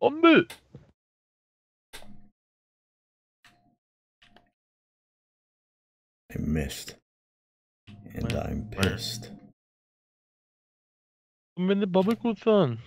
Müll. I missed. And I'm pissed. I'm in the bubble on.